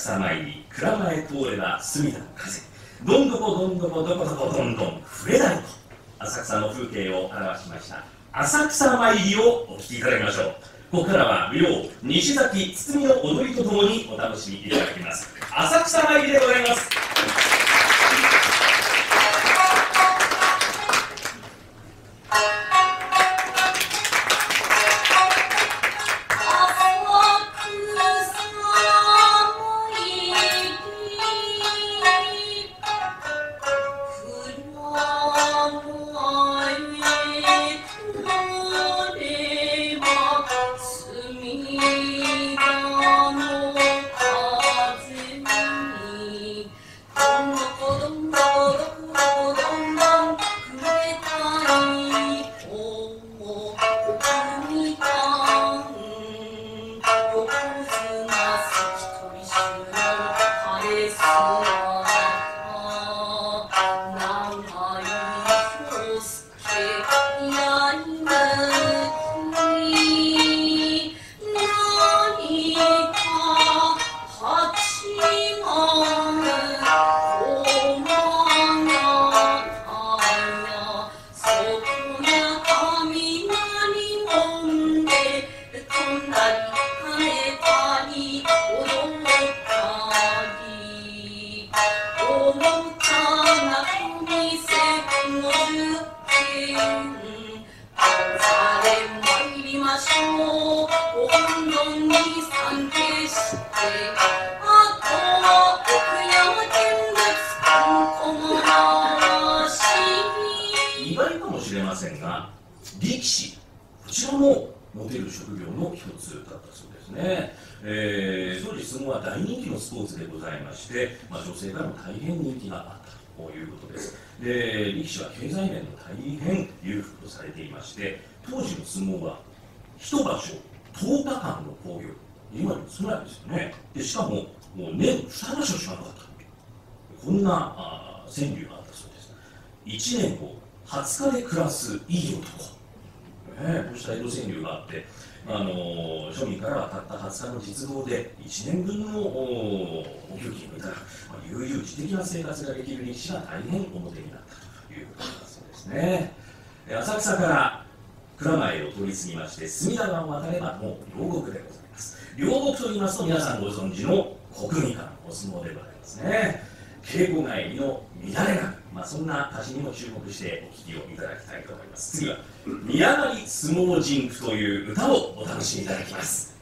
草参り蔵前通れば隅田の風どんどこどんどこどこどこどんどん触れないと浅草の風景を表しました。浅草参りをお聴きいただきましょう。ここからは舞踊西崎堤の踊りとともにお楽しみいただきます。浅草参りでございます。意外かもしれませんが力士こちらもモテる職業の一つだったそうですね、えー、当時相撲は大人気のスポーツでございまして、まあ、女性からも大変人気があったということです。で力士は経済面の大変裕福とされていまして当時の相撲は一場所10日間の興行。今より少ないですよね。でしかももう年2場所しかなかったこんなあ川柳があったそうです。1年を20日で暮らすいい男、ねえ、こうした江戸川柳があって、あのー庶民からはたった20日の実動で1年分のおお給金をいただく、まあ、悠々自適な生活ができる力士が大変表になったということだそうですね。え浅草から蔵前を通り過ぎまして隅田川を渡ればもう両国でございます。両国と言いますと皆さんご存知の国技館お相撲でございますね。稽古帰りの乱れが、まあ、そんな歌詞にも注目してお聴きをいただきたいと思います。次は「宮狩相撲人句」という歌をお楽しみいただきます。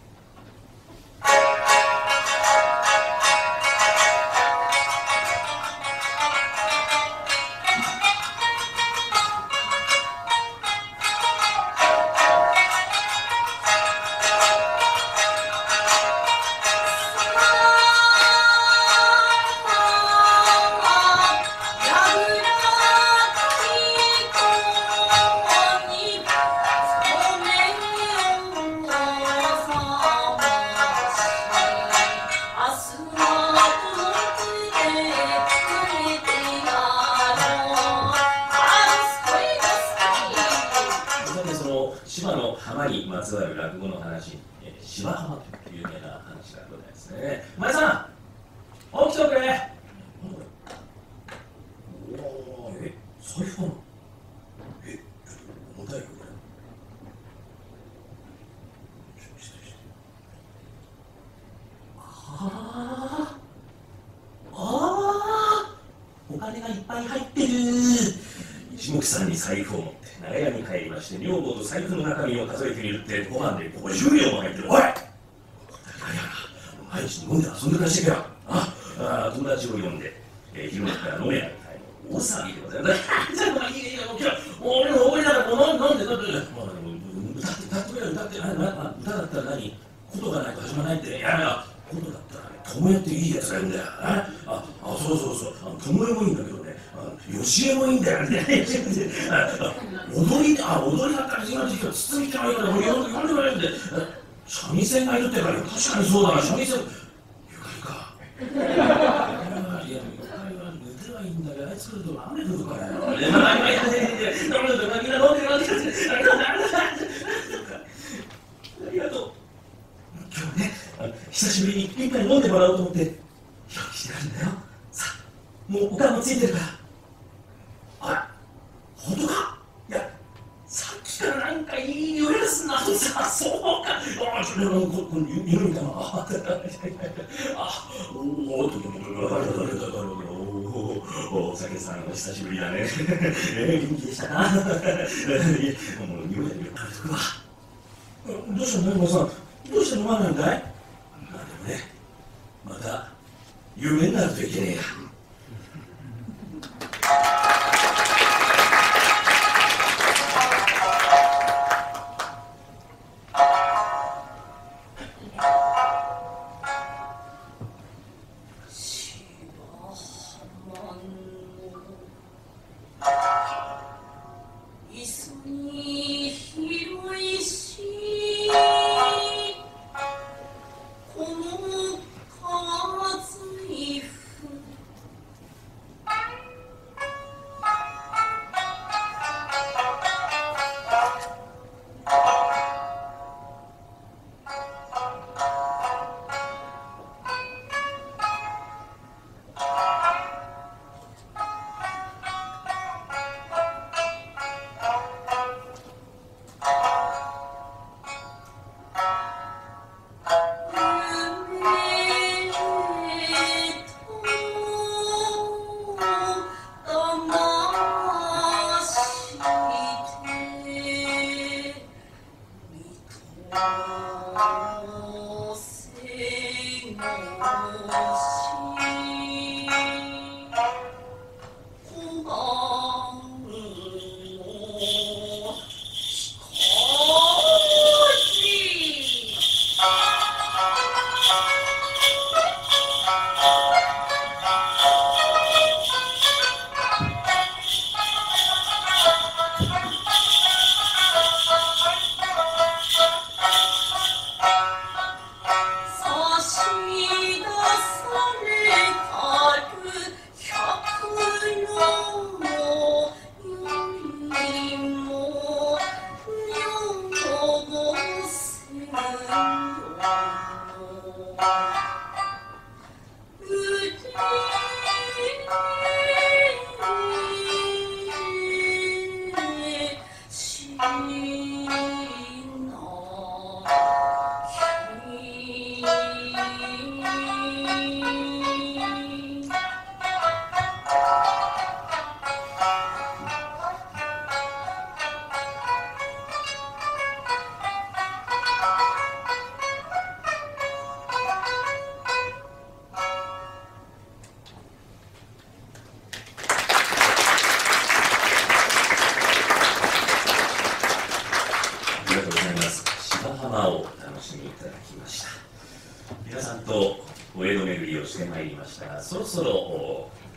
浜にまつわる落語の話、えー、芝浜という有名な話がございますね。前さん起きておくれおーえ財布かな？えちょっと重たいよこれ。あーあーお。金がいっぱい入ってる一目散に財布を持って長屋に帰りまして女房と財布の中身を数えてみるってご飯でここ10両も入ってる。おい！毎日飲んで遊んでらしてけよああ友達を呼んで、えー、昼間から飲めない大騒ぎでございます。じゃあいいよいいよもちろん俺の俺ら飲ん飲んで飲んでもう歌って歌ってくれよ歌ってなな歌だったら何？ことがないと始まらないって。いやいやことだったらね友也っていいやつがいるんだよ。ああそうそうそう。あの友也もいいんだけどね。吉江もいいんだよね踊りあ踊りだったら今の時期は包みちゃんがいいから俺呼んで呼んでもらえるんで三味線がいるってから確かにそうだな三味線ゆかりかいやゆかりは寝てはいいんだけどあいつ来ると雨降るからよ。いやまあまあいやいやいや飲んでるみんな飲んで飲んでありがとう。今日ね久しぶりに一杯飲んでもらおうと思って用意してあるんだよ。さあもうおかんもついてるから。あら本当かいやさっきからなんかいい匂いがすんなとさそうかあちょっとここ匂いみたなああおおおっとっとっとおお酒さんお久しぶりだねえ元気でしたかもう匂いだけで食べとくわどうしたの山さんどうして飲まないんだいまあでもねまた有名になるといけねえや Thank you.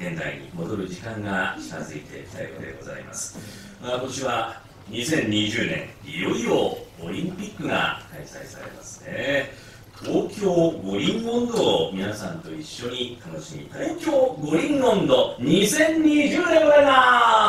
現代に戻る時間が近づいてきたようでございます。まあ、今年は2020年、いよいよオリンピックが開催されますね。東京五輪温度を皆さんと一緒に楽しみたい。東京五輪温度2020でございます